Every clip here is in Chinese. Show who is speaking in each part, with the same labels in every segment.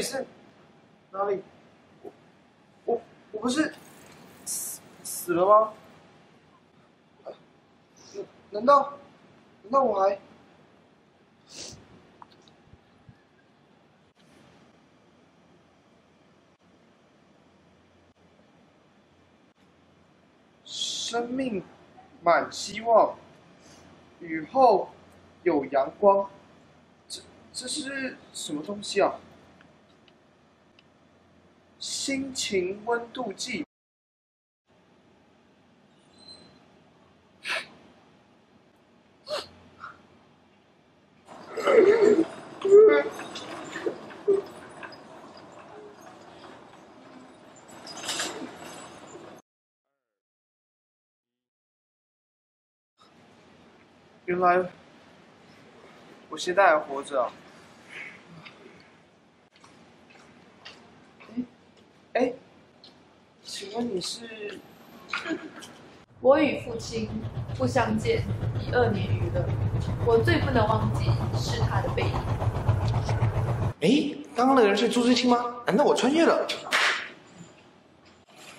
Speaker 1: 这里是哪里？我我我不是死死了吗？难难道难道我还？生命满希望，雨后有阳光。这这是什么东西啊？心情温度计。原来我现在还活着、啊。哎哎，请问你是？
Speaker 2: 我与父亲不相见已二年余了，我最不能忘记是他的背影。
Speaker 3: 哎，刚刚那个人是朱自清吗？难道我穿越了？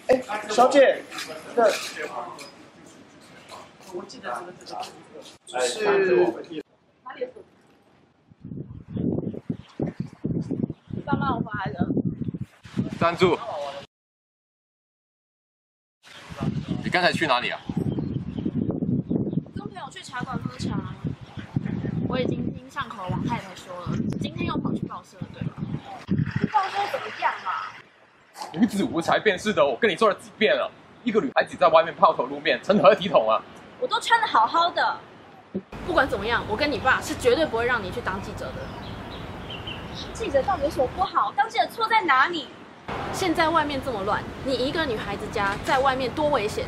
Speaker 1: 哎，小姐，那是
Speaker 4: 爸妈，我回来了。
Speaker 5: 站住！你刚才去哪里啊？
Speaker 4: 跟朋友去茶馆喝茶。我已经听上口王太太说了，今天又跑去报社了，对吧？报社怎么样啊？
Speaker 5: 女子无才便是德，我跟你说了几遍了。一个女孩子在外面抛头露面，成何体统啊？
Speaker 4: 我都穿的好好的。不管怎么样，我跟你爸是绝对不会让你去当记者的。记者到底有什么不好？当记者错在哪里？现在外面这么乱，你一个女孩子家在外面多危险。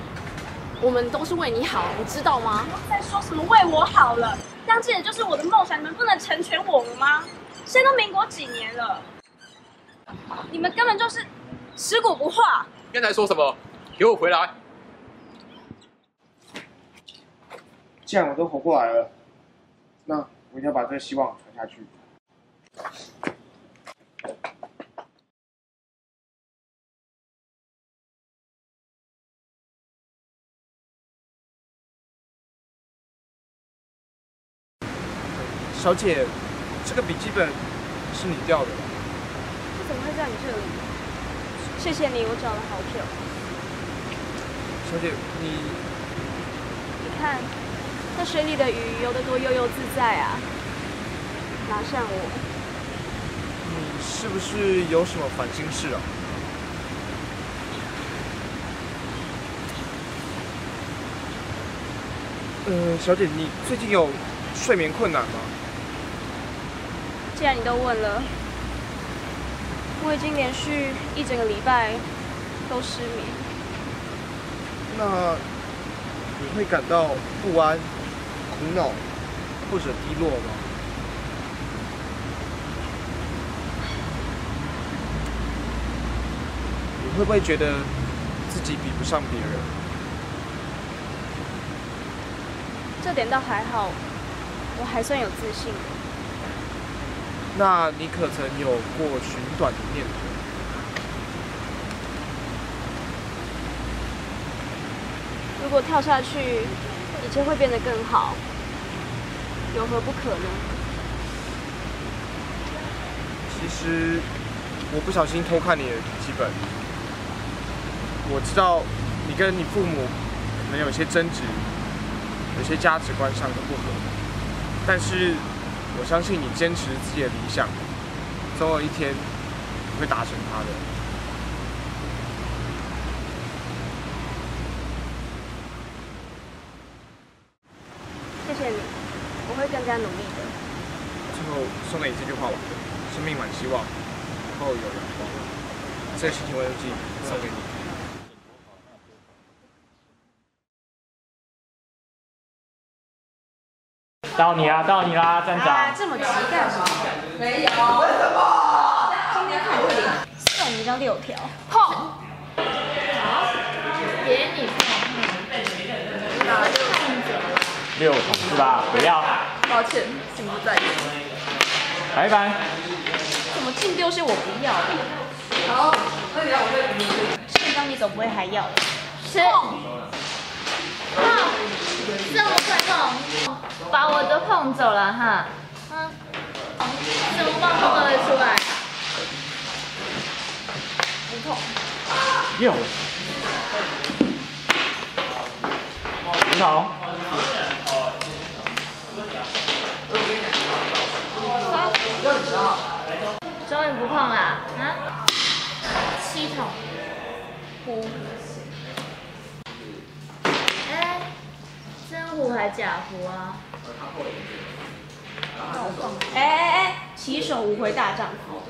Speaker 4: 我们都是为你好，你知道吗？在说什么为我好了？当记者就是我的梦想，你们不能成全我了吗？现在都民国几年了，你们根本就是尸骨不化。
Speaker 5: 刚才说什么？给我回来！
Speaker 1: 既然我都活过来了，那我一定要把这个希望传下去。小姐，这个笔记本是你掉的吧？
Speaker 4: 这怎么会在你这里？谢谢你，我找了好久。
Speaker 1: 小姐，你
Speaker 4: 你看，那水里的鱼游得多悠悠自在啊！拿上我，
Speaker 1: 你是不是有什么烦心事啊？呃，小姐，你最近有睡眠困难吗？
Speaker 4: 既然你都问了，我已经连续一整个礼拜都失眠。
Speaker 1: 那你会感到不安、苦恼或者低落吗？你会不会觉得自己比不上别人？
Speaker 4: 这点倒还好，我还算有自信。
Speaker 1: 那你可曾有过寻短的念头？
Speaker 4: 如果跳下去，一切会变得更好，有何不可呢？
Speaker 1: 其实我不小心偷看你的笔记本，我知道你跟你父母可能有些争执，有些价值观上的不合，但是我相信你坚持自己的理想，总有一天你会达成它的。
Speaker 4: 谢谢你，我会更加努力的。
Speaker 1: 最后送给你这句话吧：生命满希望，以后有阳光。这个心情温度计送给你。
Speaker 6: 到你啦，到你啦，站长。
Speaker 4: 这么急干什么？没有。为什么？今天看你脸，送你一张六条。碰。好，给你
Speaker 6: 六桶是吧？不要。
Speaker 2: 抱歉，请不在焉。
Speaker 6: 拜拜。
Speaker 4: 怎么么净丢些我不要的？好，那你要我再现当你总不会还要的？
Speaker 7: 是。碰，这么快碰，把我都碰走了哈。嗯，怎么碰碰得出来？不碰。
Speaker 6: 哟。你好。
Speaker 7: 终于不碰了啊！七筒。胡。哎，真胡还假胡啊？
Speaker 4: 哎哎哎！起手无回大丈夫。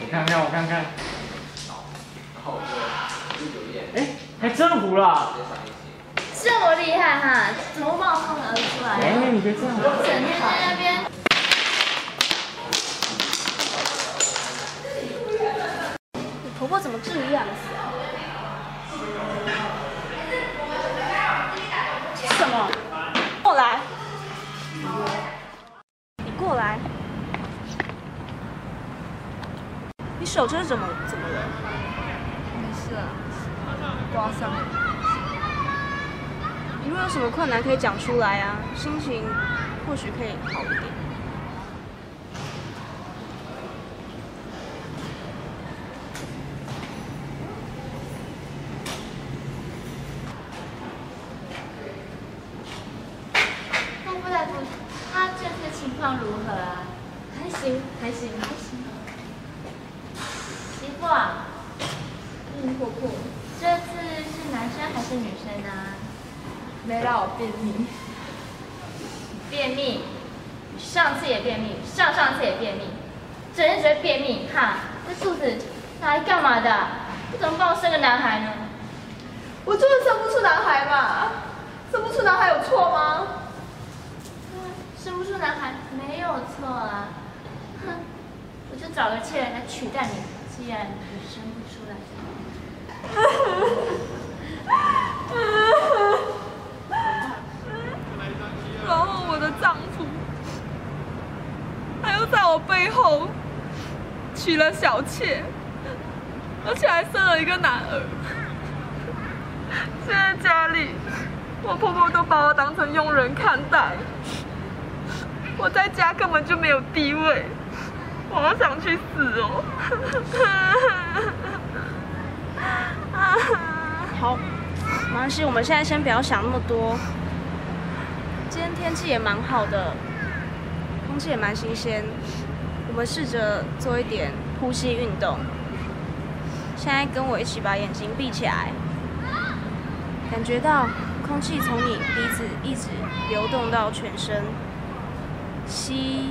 Speaker 6: 我看看，我看看。哎，还真胡了！
Speaker 7: 这么厉害哈？怎么冒风而出来？
Speaker 6: 哎，你别这样。
Speaker 7: 整天在那边。
Speaker 4: 你婆婆怎么这样子过来。你过来。你手这是怎么怎么了？
Speaker 2: 没事啊，刮伤了。
Speaker 4: 你如果有什么困难可以讲出来啊，心情或许可以好一点。
Speaker 7: 大夫大夫，他这次情况如何啊？还行还行还行。媳妇啊，
Speaker 2: 嗯，婆婆，
Speaker 7: 这次是男生还是女生啊？
Speaker 2: 没让我便秘。
Speaker 7: 便秘，上次也便秘，上上次也便秘，整天只会便秘，哈，这肚子拿来干嘛的？你怎么帮我生个男孩呢？
Speaker 2: 我就是生不出男孩嘛，生不出男孩有错吗？
Speaker 7: 生不出男孩没有错啊，哼，我就找个妾人来取代你，既然你生不出来。
Speaker 2: 的丈夫，他又在我背后娶了小妾，而且还生了一个男儿。现在家里，我婆婆都把我当成佣人看待，我在家根本就没有地位，我好想去死哦！
Speaker 4: 好，没关系，我们现在先不要想那么多。今天天气也蛮好的，空气也蛮新鲜，我们试着做一点呼吸运动。现在跟我一起把眼睛闭起来，感觉到空气从你鼻子一直流动到全身，吸，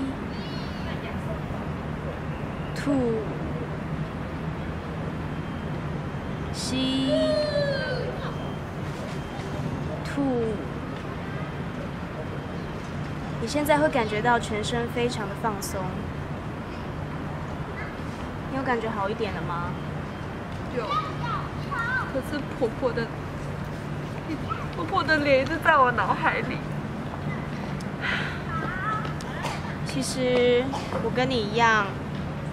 Speaker 4: 吐，吸，吐。你现在会感觉到全身非常的放松，你有感觉好一点了吗？
Speaker 2: 有，可是婆婆的婆婆的脸一直在我脑海里。
Speaker 4: 其实我跟你一样，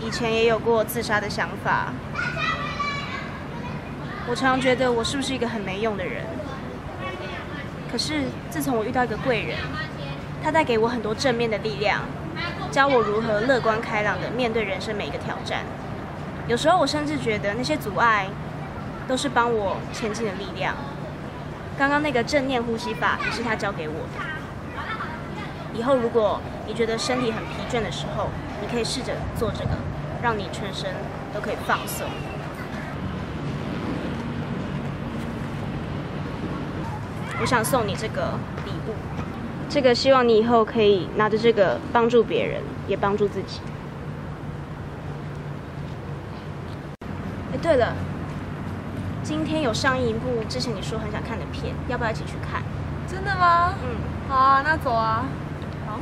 Speaker 4: 以前也有过自杀的想法。我常常觉得我是不是一个很没用的人？可是自从我遇到一个贵人，他带给我很多正面的力量，教我如何乐观开朗的面对人生每一个挑战。有时候我甚至觉得那些阻碍，都是帮我前进的力量。刚刚那个正念呼吸法也是他教给我的。以后如果你觉得身体很疲倦的时候，你可以试着做这个，让你全身都可以放松。我想送你这个礼物，这个希望你以后可以拿着这个帮助别人，也帮助自己。哎，对了，今天有上映一部之前你说很想看的片，要不要一起去看？
Speaker 2: 真的吗？
Speaker 4: 嗯，
Speaker 2: 好啊，那走啊。
Speaker 4: 好。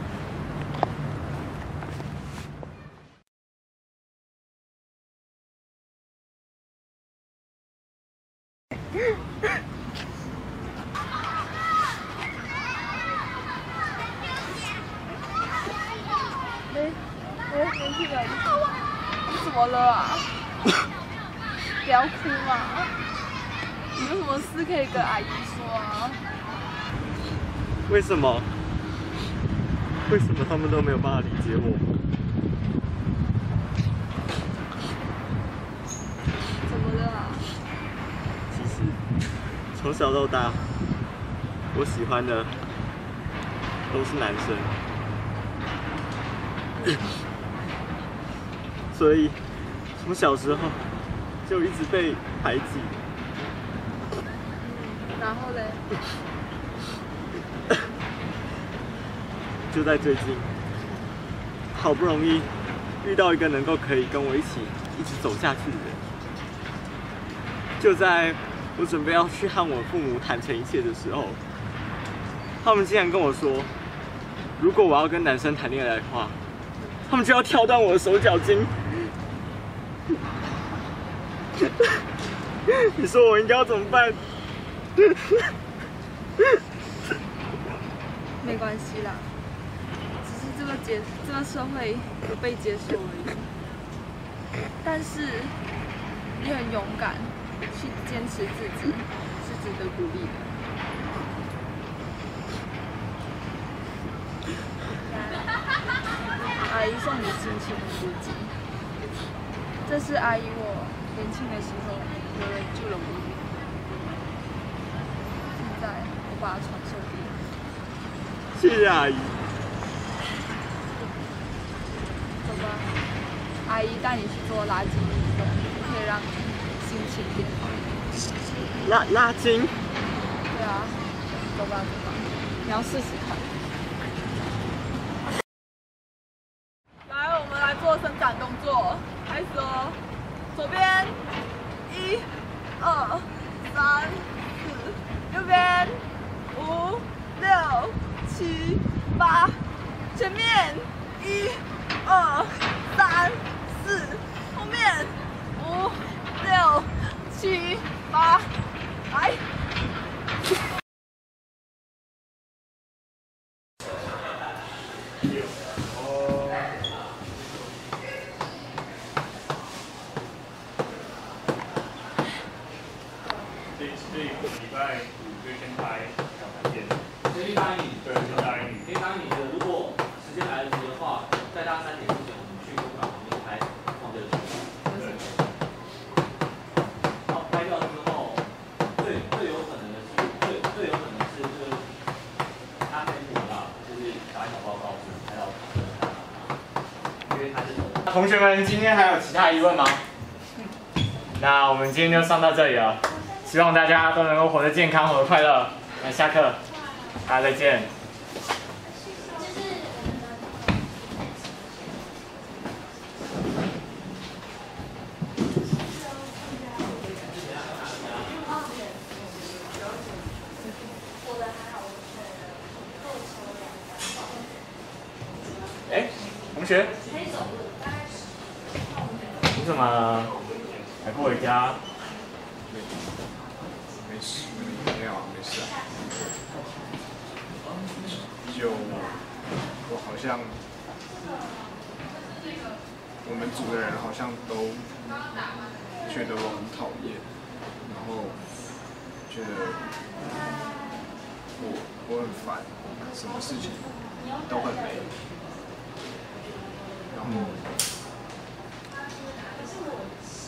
Speaker 2: 气了，你怎么了啊？不要哭嘛，你有什么事可以跟阿姨说啊？
Speaker 8: 为什么？为什么他们都没有办法理解我？
Speaker 2: 怎么了啊？
Speaker 8: 其实从小到大，我喜欢的都是男生，所以从小时候就一直被排挤。
Speaker 2: 然后嘞？
Speaker 8: 就在最近，好不容易遇到一个能够可以跟我一起一直走下去的人。就在我准备要去和我父母坦诚一切的时候，他们竟然跟我说，如果我要跟男生谈恋爱的话，他们就要跳断我的手脚筋。你说我应该要怎么办？
Speaker 2: 没关系啦，个接这个社会不被接受而已。但是你很勇敢，去坚持自己，是值得鼓励的。阿姨送你心情的书籍，这是阿姨我年轻的时候有人救了我一命，现在我把它传授给你。
Speaker 8: 谢谢阿姨。
Speaker 2: 走吧，阿姨带你去做拉筋运动，可以让你心情变好。
Speaker 8: 拉拉筋，
Speaker 2: 对啊，走吧走吧，你要试试看。来，我们来做伸展动作，开始哦。左边，一、二、三、四；右边，五、六、七、八；前面，一、二、三、四；后面，五、六、七、八。来。
Speaker 9: 这这礼拜五就先拍小盘片，
Speaker 6: 先答应你，
Speaker 9: 对，先答应你。
Speaker 6: 先答应你的。如果时间来得及的话，在大三点之前，我们去公馆旁边拍放这个照片。
Speaker 9: 对，
Speaker 6: 然后拍掉之后，最最有可能的是，最最有可能是就是他跟我啦，就是打小报告，拍到因为他是
Speaker 10: 同学们，今天还有其他疑问吗？那我们今天就上到这里了，希望大家都能够活得健康，活得快乐。那下课，大家再见。哎，同学，你怎么还不回家？
Speaker 1: 没事，没有啊，没事啊。就我好像，我们组的人好像都觉得我很讨厌，然后觉得我我很烦，什么事情都很累，然后。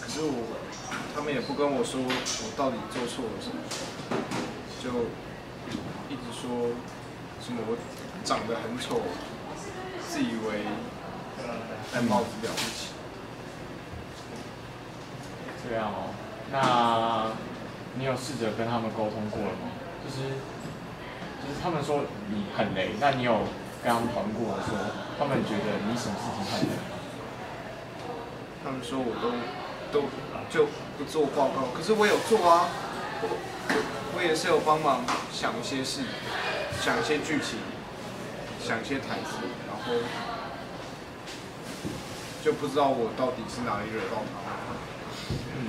Speaker 1: 可是我，他们也不跟我说我到底做错了什么，就一直说什么我长得很丑，自以为戴帽子了不起。
Speaker 10: 这样哦，那你有试着跟他们沟通过了吗？就是就是他们说你很雷，那你有跟他们讨论过说他们觉得你什么事情很雷？
Speaker 1: 他们说我都都就不做报告，可是我有做啊，我我也是有帮忙想一些事，想一些剧情，想一些台词，然后就不知道我到底是哪里惹到他。们，
Speaker 10: 嗯，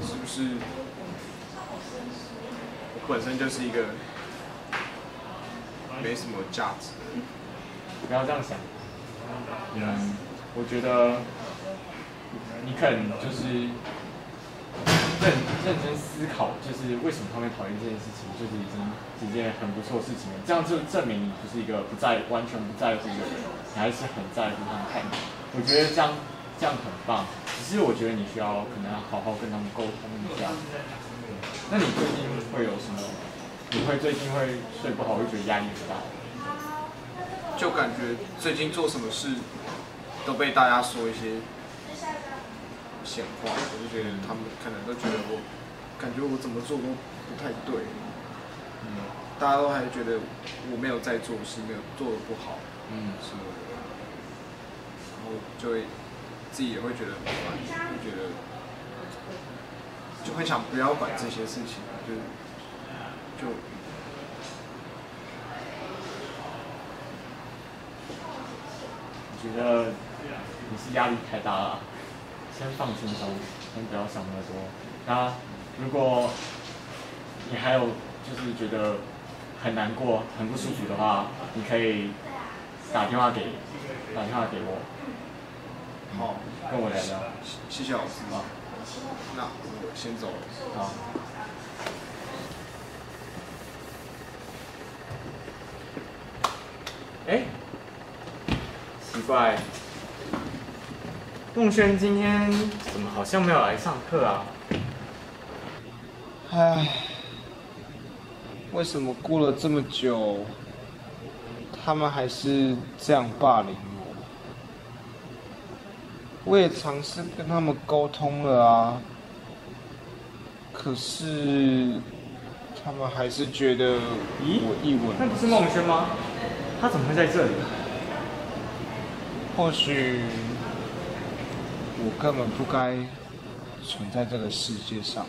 Speaker 1: 是不是？我本身就是一个没什么价值？
Speaker 10: 不要这样想，嗯，我觉得你可能就是认认真思考，就是为什么他会讨厌这件事情，就是已经是一件很不错的事情了。这样就证明你不是一个不在完全不在乎的人，你还是很在乎他们看。我觉得这样这样很棒，只是我觉得你需要可能要好好跟他们沟通一下。那你最近会有什么？你会最近会睡不好，会觉得压力很大？
Speaker 1: 就感觉最近做什么事都被大家说一些闲话，我就觉得他们可能都觉得我，感觉我怎么做都不太对，嗯，大家都还觉得我没有在做事，没有做的不好，
Speaker 10: 嗯，
Speaker 1: 什么的，然后就会自己也会觉得很烦，就觉得就很想不要管这些事情，就就。
Speaker 10: 我觉得你是压力太大了，先放轻松，先不要想那么多。那如果你还有就是觉得很难过、很不舒服的话，你可以打电话给打电话给我，
Speaker 1: 好，
Speaker 10: 跟我聊聊。
Speaker 1: 谢谢老师啊，那我先走了。
Speaker 10: 好。哎。奇怪，孟轩今天怎么好像没有来上课啊？
Speaker 1: 唉，为什么过了这么久，他们还是这样霸凌我？我也尝试跟他们沟通了啊，可是他们还是觉得我一文。
Speaker 10: 那不是孟轩吗？他怎么会在这里？
Speaker 1: 或许我根本不该存在这个世界上。